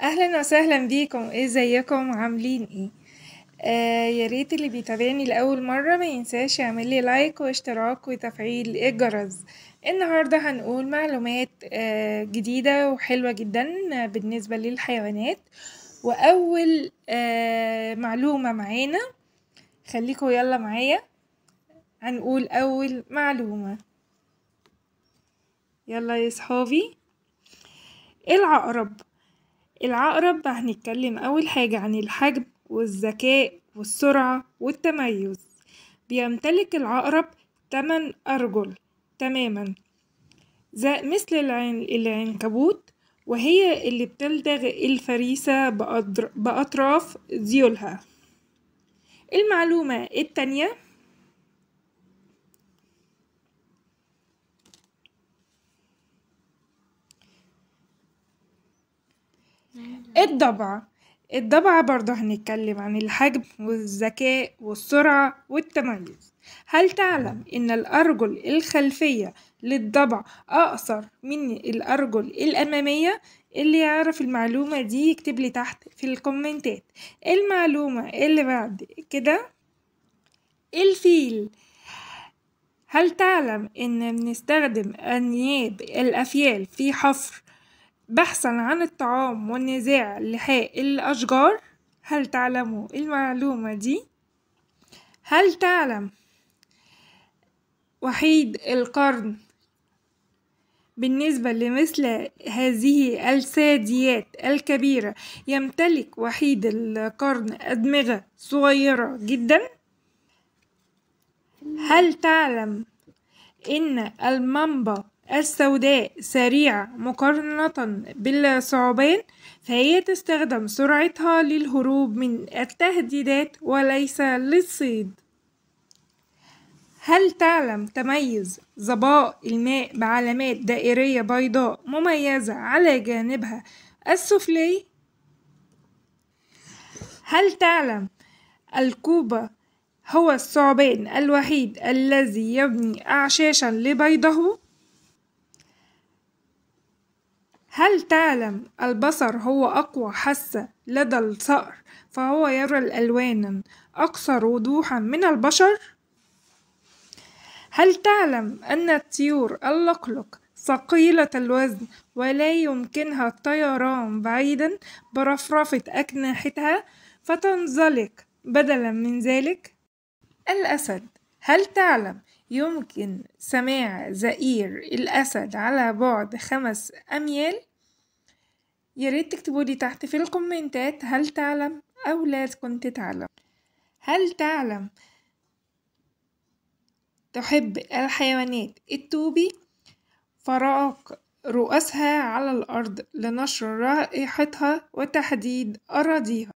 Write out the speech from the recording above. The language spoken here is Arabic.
أهلا وسهلا بيكم. إزيكم؟ عاملين إيه؟ آه يا ريت اللي بيتابعني لأول مرة ما ينساش يعمل لي لايك واشتراك وتفعيل الجرس. النهارده هنقول معلومات آه جديدة وحلوة جدا بالنسبة للحيوانات. وأول آه معلومة معانا خليكوا يلا معايا. هنقول أول معلومة. يلا يا صحابي. العقرب؟ العقرب هنتكلم أول حاجة عن الحجم والذكاء والسرعة والتميز بيمتلك العقرب تمن أرجل تماما زي مثل العن... العنكبوت وهي اللي بتلدغ الفريسة. بأطراف ذيولها المعلومة التانية الضبع. الضبع برضه هنتكلم عن الحجم والذكاء والسرعة والتميز. هل تعلم إن الأرجل الخلفية للضبع أقصر من الأرجل الأمامية؟ اللي يعرف المعلومة دي يكتب لي تحت في الكومنتات. المعلومة اللي بعد كده الفيل. هل تعلم إن بنستخدم أنياب الأفيال في حفر بحثا عن الطعام والنزاع لحاء الأشجار هل تعلموا المعلومة دي؟ هل تعلم وحيد القرن بالنسبة لمثل هذه الثدييات الكبيرة يمتلك وحيد القرن أدمغة صغيرة جدا هل تعلم إن المنبى السوداء سريعة مقارنة بالثعبان فهي تستخدم سرعتها للهروب من التهديدات وليس للصيد هل تعلم تميز ظباء الماء بعلامات دائرية بيضاء مميزة على جانبها السفلي؟ هل تعلم الكوبا هو الثعبان الوحيد الذي يبني أعشاشا لبيضه؟ هل تعلم البصر هو أقوى حاسة لدى الصقر فهو يرى الألوان أكثر وضوحا من البشر؟ هل تعلم أن الطيور اللقلق ثقيلة الوزن ولا يمكنها الطيران بعيدا برفرفة أجنحتها فتنزلق بدلا من ذلك؟ الأسد هل تعلم يمكن سماع زئير الأسد على بعد خمس أميال؟ ياريت تكتبولي تحت في الكومنتات هل تعلم أو لا كنت تعلم. هل تعلم تحب الحيوانات التوبي؟ فراق رؤوسها على الأرض لنشر رائحتها وتحديد أراضيها.